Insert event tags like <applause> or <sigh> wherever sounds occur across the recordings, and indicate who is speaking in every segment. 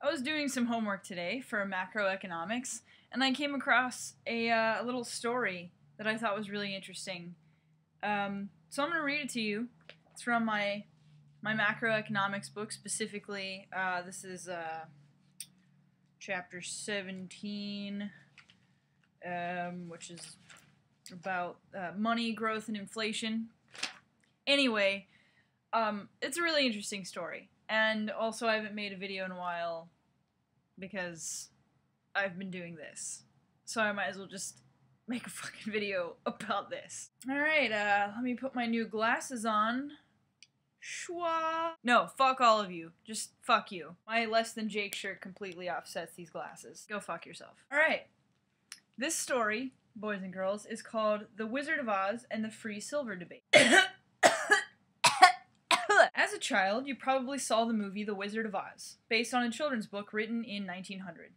Speaker 1: I was doing some homework today for macroeconomics, and I came across a, uh, a little story that I thought was really interesting. Um, so I'm going to read it to you. It's from my my macroeconomics book, specifically. Uh, this is uh, chapter 17, um, which is about uh, money, growth, and inflation. Anyway, um, it's a really interesting story. And also, I haven't made a video in a while because I've been doing this. So I might as well just make a fucking video about this. Alright, uh, let me put my new glasses on. Schwa. No, fuck all of you. Just fuck you. My less than Jake shirt completely offsets these glasses. Go fuck yourself. Alright. This story, boys and girls, is called The Wizard of Oz and the Free Silver Debate. <coughs> A child, you probably saw the movie The Wizard of Oz, based on a children's book written in 1900.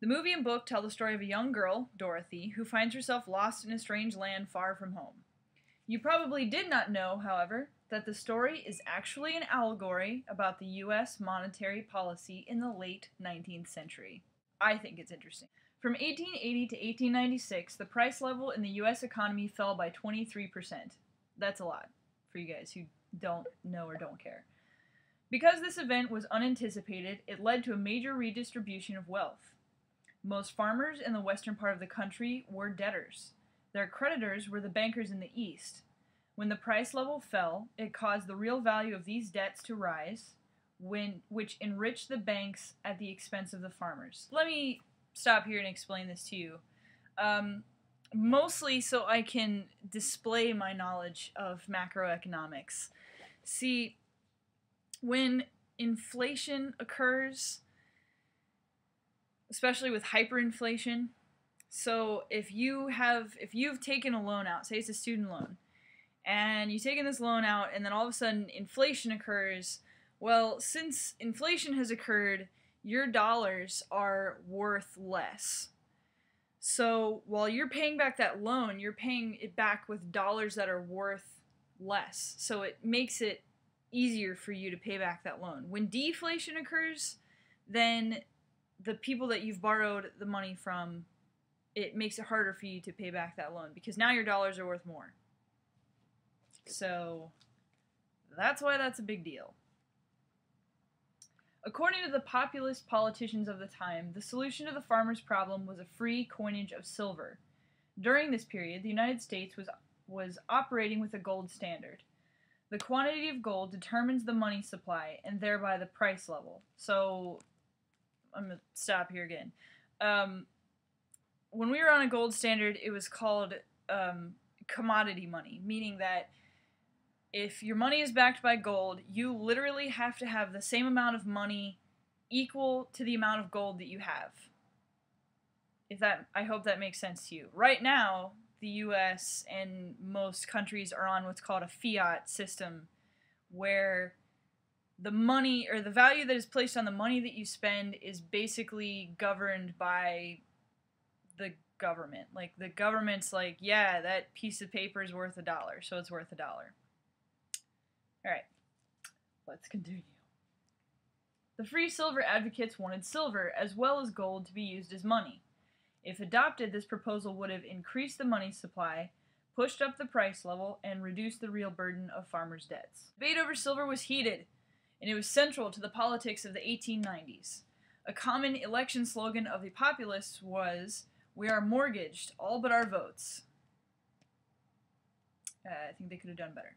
Speaker 1: The movie and book tell the story of a young girl, Dorothy, who finds herself lost in a strange land far from home. You probably did not know, however, that the story is actually an allegory about the US monetary policy in the late 19th century. I think it's interesting. From 1880 to 1896, the price level in the US economy fell by 23%. That's a lot for you guys who don't know or don't care. Because this event was unanticipated, it led to a major redistribution of wealth. Most farmers in the western part of the country were debtors. Their creditors were the bankers in the east. When the price level fell, it caused the real value of these debts to rise, when, which enriched the banks at the expense of the farmers. Let me stop here and explain this to you. Um, mostly so I can display my knowledge of macroeconomics. See, when inflation occurs, especially with hyperinflation, so if you have if you've taken a loan out, say it's a student loan, and you've taken this loan out and then all of a sudden inflation occurs, well, since inflation has occurred, your dollars are worth less. So while you're paying back that loan, you're paying it back with dollars that are worth less. So it makes it easier for you to pay back that loan. When deflation occurs, then the people that you've borrowed the money from, it makes it harder for you to pay back that loan because now your dollars are worth more. So that's why that's a big deal. According to the populist politicians of the time, the solution to the farmers' problem was a free coinage of silver. During this period, the United States was was operating with a gold standard. The quantity of gold determines the money supply and thereby the price level. So, I'm going to stop here again. Um, when we were on a gold standard, it was called um, commodity money, meaning that if your money is backed by gold, you literally have to have the same amount of money equal to the amount of gold that you have. If that, I hope that makes sense to you. Right now, the US and most countries are on what's called a fiat system where the money or the value that is placed on the money that you spend is basically governed by the government. Like the government's like, yeah, that piece of paper is worth a dollar, so it's worth a dollar. All right. Let's continue. The free silver advocates wanted silver as well as gold to be used as money. If adopted, this proposal would have increased the money supply, pushed up the price level, and reduced the real burden of farmers' debts. Debate over silver was heated, and it was central to the politics of the 1890s. A common election slogan of the populists was, We are mortgaged, all but our votes. Uh, I think they could have done better.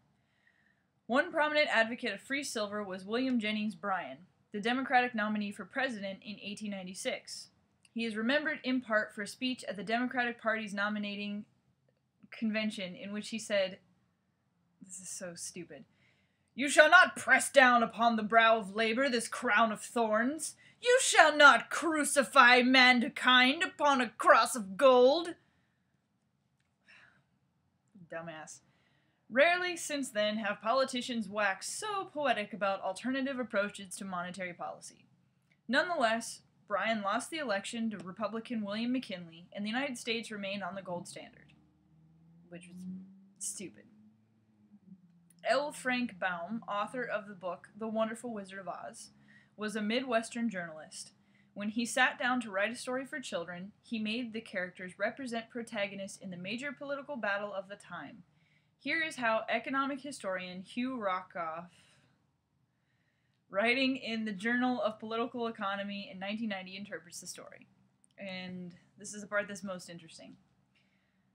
Speaker 1: One prominent advocate of free silver was William Jennings Bryan, the Democratic nominee for president in 1896. He is remembered in part for a speech at the Democratic Party's nominating convention in which he said, This is so stupid. You shall not press down upon the brow of labor this crown of thorns. You shall not crucify mankind upon a cross of gold. <sighs> Dumbass. Rarely since then have politicians waxed so poetic about alternative approaches to monetary policy. Nonetheless, Bryan lost the election to Republican William McKinley, and the United States remained on the gold standard, which was stupid. L. Frank Baum, author of the book The Wonderful Wizard of Oz, was a Midwestern journalist. When he sat down to write a story for children, he made the characters represent protagonists in the major political battle of the time. Here is how economic historian Hugh Rockoff, writing in the Journal of Political Economy in 1990, interprets the story. And this is the part that's most interesting.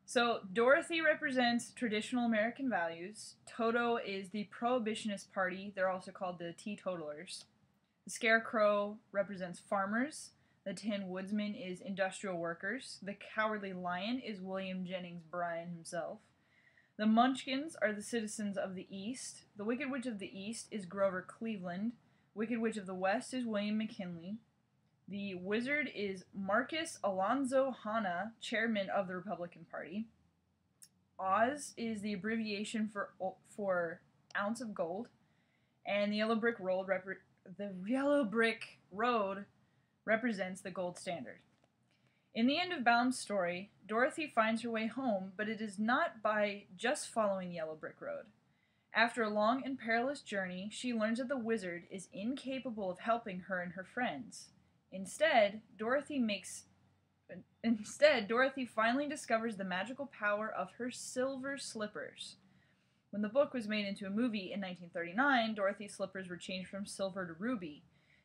Speaker 1: So, Dorothy represents traditional American values. Toto is the Prohibitionist Party. They're also called the Teetotalers. The Scarecrow represents farmers. The Tin Woodsman is industrial workers. The Cowardly Lion is William Jennings Bryan himself. The Munchkins are the citizens of the East. The Wicked Witch of the East is Grover Cleveland. Wicked Witch of the West is William McKinley. The Wizard is Marcus Alonzo Hanna, chairman of the Republican Party. Oz is the abbreviation for for ounce of gold, and the yellow brick road the yellow brick road represents the gold standard. In the end of Baum's story, Dorothy finds her way home, but it is not by just following yellow brick road. After a long and perilous journey, she learns that the wizard is incapable of helping her and her friends. Instead, Dorothy makes instead Dorothy finally discovers the magical power of her silver slippers. When the book was made into a movie in 1939, Dorothy's slippers were changed from silver to ruby.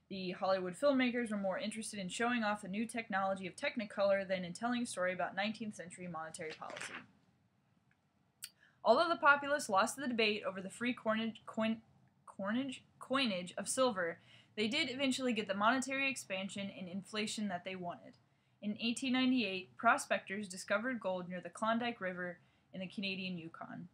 Speaker 1: The Hollywood filmmakers were more interested in showing off the new technology of Technicolor than in telling a story about 19th century monetary policy. Although the populists lost the debate over the free coinage, coin, coinage, coinage of silver, they did eventually get the monetary expansion and inflation that they wanted. In 1898, prospectors discovered gold near the Klondike River in the Canadian Yukon.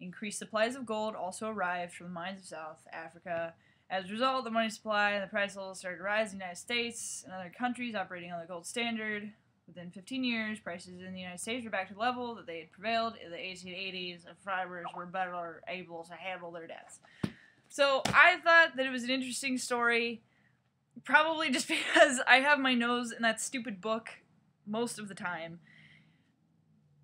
Speaker 1: Increased supplies of gold also arrived from the mines of South Africa. As a result, the money supply and the price level started to rise in the United States and other countries operating on the gold standard. Within 15 years, prices in the United States were back to the level that they had prevailed in the 1880s, and farmers were better able to handle their debts. So I thought that it was an interesting story, probably just <laughs> because I have my nose in that stupid book most of the time.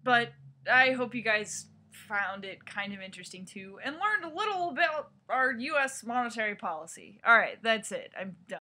Speaker 1: But I hope you guys found it kind of interesting too and learned a little about our US monetary policy. All right, that's it. I'm done.